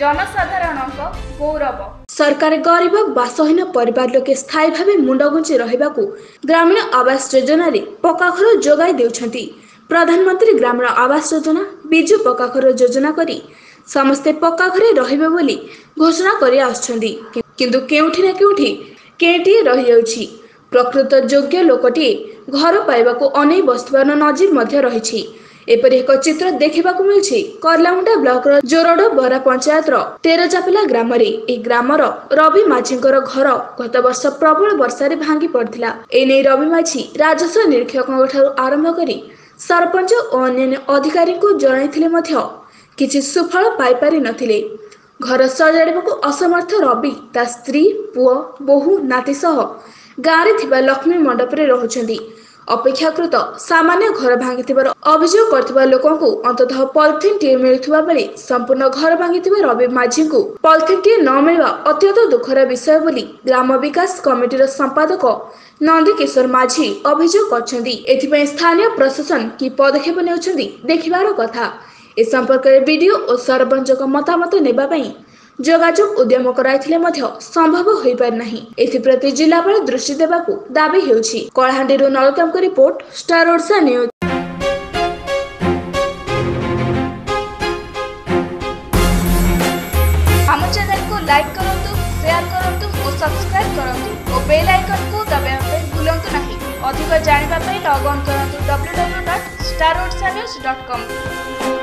ଜନସାଧାରଣଙ୍କ ଗୌରବ। ସରକାର ଗରିବ ବାସହୀନ ପରିବାର ଲୋକେ ସ୍ଥାୟୀ ଭାବେ ମୁଣ୍ଡ ଗୁଞ୍ଚି ରହିବାକୁ ଗ୍ରାମୀଣ ଆବାସ ଯୋଜନାରେ ପକ୍କାଘର ଯୋଗାଇ ଦେଉଛନ୍ତି। ପ୍ରଧାନମନ୍ତ୍ରୀ ଗ୍ରାମୀଣ ଆବାସ ଯୋଜନା ବିଜୁ ପକ୍କାଘର ଯୋଜନା କରି ସମସ୍ତେ ପକ୍କା ଘରେ ରହିବେ ବୋଲି ଘୋଷଣା କରି ଆସୁଛନ୍ତି। କିନ୍ତୁ କେଉଁଠି ନା କେଉଁଠି କେଁଟିଏ ରହିଯାଉଛି। ପ୍ରକୃତ ଯୋଗ୍ୟ ଲୋକଟିଏ ଘର ପାଇବାକୁ ଅନେଇ ବସିଥିବାର ନଜିର ମଧ୍ୟ ରହିଛି। ଏପରି ଏକ ଚିତ୍ର ଦେଖିବାକୁ ମିଳୁଛି କର୍ଲାମୁଣ୍ଡା ବ୍ଲକର ଜୋରଡ ବରା ପଞ୍ଚାୟତର ତେରଚାପିଲା ଗ୍ରାମରେ। ଏହି ଗ୍ରାମର ରବି ମାଝୀଙ୍କର ଘର ଗତ ବର୍ଷ ପ୍ରବଳ ବର୍ଷାରେ ଭାଙ୍ଗି ପଡ଼ିଥିଲା। ଏନେଇ ରବି ମାଝୀ ରାଜସ୍ୱ ନିରୀକ୍ଷକଙ୍କ ଠାରୁ ଆରମ୍ଭ କରି ସରପଞ୍ଚ ଓ ଅନ୍ୟାନ୍ୟ ଅଧିକାରୀଙ୍କୁ ଜଣାଇଥିଲେ ମଧ୍ୟ କିଛି ସୁଫଳ ପାଇପାରି ନଥିଲେ। ଘର ସଜାଡ଼ିବାକୁ ଅସମର୍ଥ ରବି ତା ସ୍ତ୍ରୀ ପୁଅ ବୋହୂ ନାତି ସହ ଗାଁରେ ଥିବା ଲକ୍ଷ୍ମୀ ମଣ୍ଡପରେ ରହୁଛନ୍ତି। ଅପେକ୍ଷାକୃତ ସାମାନ୍ୟ ଘର ଭାଙ୍ଗିଥିବାର ଅଭିଯୋଗ କରିଥିବା ଲୋକଙ୍କୁ ଅନ୍ତତଃ ପଲିଥିନ୍ଟିଏ ମିଳୁଥିବା ବେଳେ ସମ୍ପୂର୍ଣ୍ଣ ଘର ଭାଙ୍ଗିଥିବା ରବି ମାଝୀଙ୍କୁ ପଲିଥିନ୍ଟିଏ ନ ମିଳିବା ଅତ୍ୟନ୍ତ ଦୁଃଖର ବିଷୟ ବୋଲି ଗ୍ରାମ ବିକାଶ କମିଟିର ସମ୍ପାଦକ ନନ୍ଦିକିଶୋର ମାଝୀ ଅଭିଯୋଗ କରିଛନ୍ତି। ଏଥିପାଇଁ ସ୍ଥାନୀୟ ପ୍ରଶାସନ କି ପଦକ୍ଷେପ ନେଉଛନ୍ତି ଦେଖିବାର କଥା। ଏ ସମ୍ପର୍କରେ ବିଡିଓ ଓ ସରପଞ୍ଚଙ୍କ ମତାମତ ନେବା ପାଇଁ ଯୋଗାଯୋଗ ଉଦ୍ୟମ କରାଇଥିଲେ ମଧ୍ୟ ସମ୍ଭବ ହୋଇପାରିନାହିଁ। ଏଥିପ୍ରତି ଜିଲ୍ଲାପାଳ ଦୃଷ୍ଟି ଦେବାକୁ ଦାବି ହେଉଛି। କଳାହାଣ୍ଡିରୁ ନଳକାଙ୍କ ରିପୋର୍ଟ ଷ୍ଟାର ଓଡ଼ିଶା ନ୍ୟୁଜ ଆମ ଚ୍ୟାନେଲକୁ ଲାଇକ୍ କରନ୍ତୁ ସେୟାର କରନ୍ତୁ ଓ ସବସ୍କ୍ରାଇବ୍ କରନ୍ତୁ ଓ ବେଲ୍ ଆଇକନ୍କୁ ଦବାଇବା ପାଇଁ ଭୁଲନ୍ତୁ ନାହିଁ। ଅଧିକ ଜାଣିବା ପାଇଁ ଲଗ୍ ଅନ୍ କରନ୍ତୁ W W dot star Odisha news dot com